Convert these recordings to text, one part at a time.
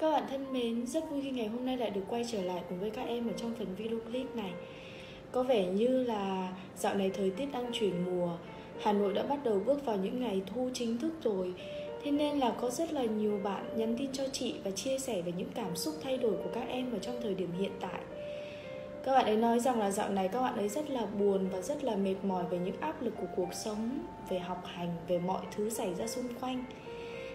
Các bạn thân mến, rất vui khi ngày hôm nay lại được quay trở lại cùng với các em ở trong phần video clip này. Có vẻ như là dạo này thời tiết đang chuyển mùa, Hà Nội đã bắt đầu bước vào những ngày thu chính thức rồi. Thế nên là có rất là nhiều bạn nhắn tin cho chị và chia sẻ về những cảm xúc thay đổi của các em ở trong thời điểm hiện tại. Các bạn ấy nói rằng là dạo này các bạn ấy rất là buồn và rất là mệt mỏi về những áp lực của cuộc sống, về học hành, về mọi thứ xảy ra xung quanh.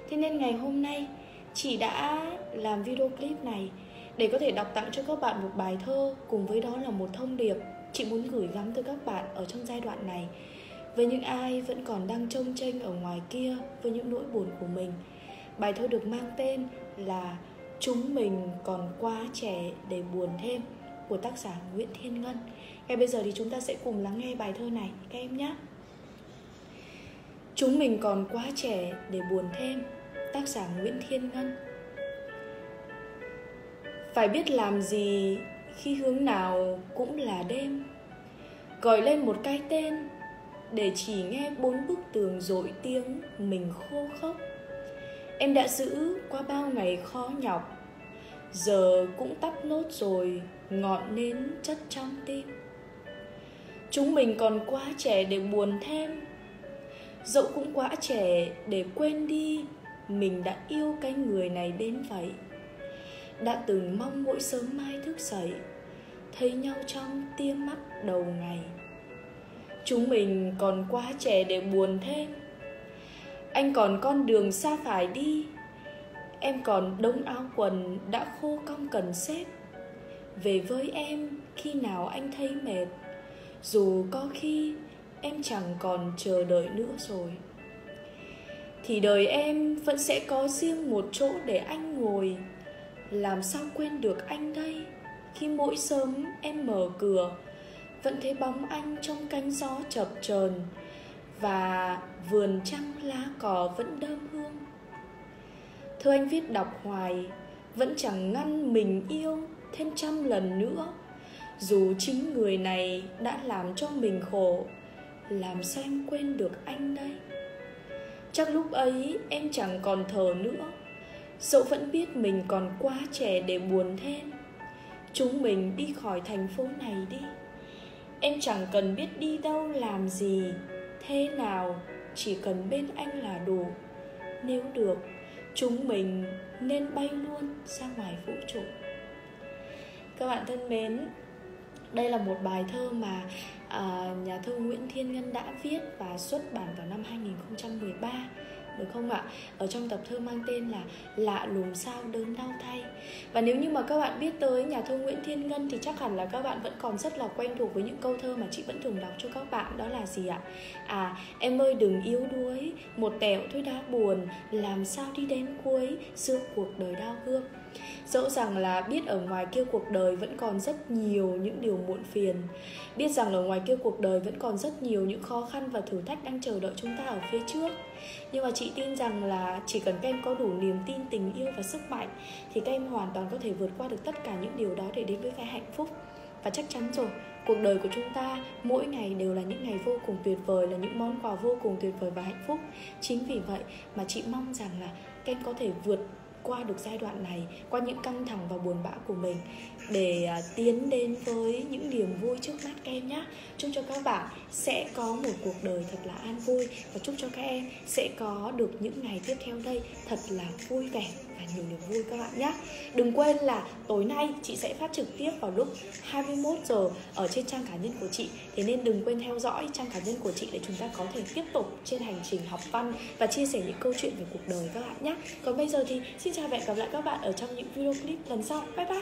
Thế nên ngày hôm nay chị đã làm video clip này để có thể đọc tặng cho các bạn một bài thơ cùng với đó là một thông điệp chị muốn gửi gắm tới các bạn ở trong giai đoạn này với những ai vẫn còn đang trông tranh ở ngoài kia với những nỗi buồn của mình. Bài thơ được mang tên là chúng mình còn quá trẻ để buồn thêm của tác giả Nguyễn Thiên Ngân. Ngay bây giờ thì chúng ta sẽ cùng lắng nghe bài thơ này, các em nhé. Chúng mình còn quá trẻ để buồn thêm tác giả Nguyễn Thiên Ngân. Phải biết làm gì, khi hướng nào cũng là đêm. Gọi lên một cái tên, để chỉ nghe bốn bức tường dội tiếng mình khô khốc. Em đã giữ qua bao ngày khó nhọc, Giờ cũng tắt nốt rồi, ngọn nến chất trong tim. Chúng mình còn quá trẻ để buồn thêm, Dẫu cũng quá trẻ để quên đi mình đã yêu cái người này đến vậy. Đã từng mong mỗi sớm mai thức dậy, thấy nhau trong tia mắt đầu ngày. Chúng mình còn quá trẻ để buồn thêm anh còn con đường xa phải đi. Em còn đống áo quần đã khô cong cần xếp. Về với em khi nào anh thấy mệt, dù có khi em chẳng còn chờ đợi nữa rồi thì đời em vẫn sẽ có riêng một chỗ để anh ngồi. Làm sao quên được anh đây? Khi mỗi sớm em mở cửa, vẫn thấy bóng anh trong cánh gió chập chờn và vườn trăng lá cỏ vẫn đơm hương. Thơ anh viết đọc hoài, vẫn chẳng ngăn mình yêu thêm trăm lần nữa. Dù chính người này đã làm cho mình khổ, làm sao em quên được anh đây? Chắc lúc ấy em chẳng còn thở nữa. Dẫu vẫn biết mình còn quá trẻ để buồn thêm. Chúng mình đi khỏi thành phố này đi. Em chẳng cần biết đi đâu làm gì. Thế nào, chỉ cần bên anh là đủ. Nếu được, chúng mình nên bay luôn ra ngoài vũ trụ. Các bạn thân mến, đây là một bài thơ mà à, nhà thơ Nguyễn Thiên Ngân đã viết và xuất bản vào năm 2013 được không ạ? Ở trong tập thơ mang tên là Lạ lùng sao đớn đau thay Và nếu như mà các bạn biết tới nhà thơ Nguyễn Thiên Ngân Thì chắc hẳn là các bạn vẫn còn rất là quen thuộc với những câu thơ mà chị vẫn thường đọc cho các bạn Đó là gì ạ? À, em ơi đừng yếu đuối Một tẹo thôi đã buồn Làm sao đi đến cuối Giữa cuộc đời đau thương Dẫu rằng là biết ở ngoài kia cuộc đời vẫn còn rất nhiều những điều muộn phiền Biết rằng ở ngoài kia cuộc đời vẫn còn rất nhiều những khó khăn và thử thách đang chờ đợi chúng ta ở phía trước. Nhưng mà chị tin rằng là chỉ cần các em có đủ niềm tin, tình yêu và sức mạnh Thì các em hoàn toàn có thể vượt qua được tất cả những điều đó để đến với cái hạnh phúc. Và chắc chắn rồi, cuộc đời của chúng ta mỗi ngày đều là những ngày vô cùng tuyệt vời Là những món quà vô cùng tuyệt vời và hạnh phúc. Chính vì vậy mà chị mong rằng là các em có thể vượt qua được giai đoạn này, qua những căng thẳng và buồn bã của mình để à, tiến đến với những niềm vui trước mắt các em nhé chúc cho các bạn sẽ có một cuộc đời thật là an vui và chúc cho các em sẽ có được những ngày tiếp theo đây thật là vui vẻ và nhiều niềm vui các bạn nhé. Đừng quên là tối nay chị sẽ phát trực tiếp vào lúc 21 giờ ở trên trang cá nhân của chị. Thế nên đừng quên theo dõi trang cá nhân của chị để chúng ta có thể tiếp tục trên hành trình học văn và chia sẻ những câu chuyện về cuộc đời các bạn nhé. Còn bây giờ thì xin chào và hẹn gặp lại các bạn ở trong những video clip lần sau. Bye bye.